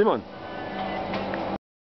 Simon.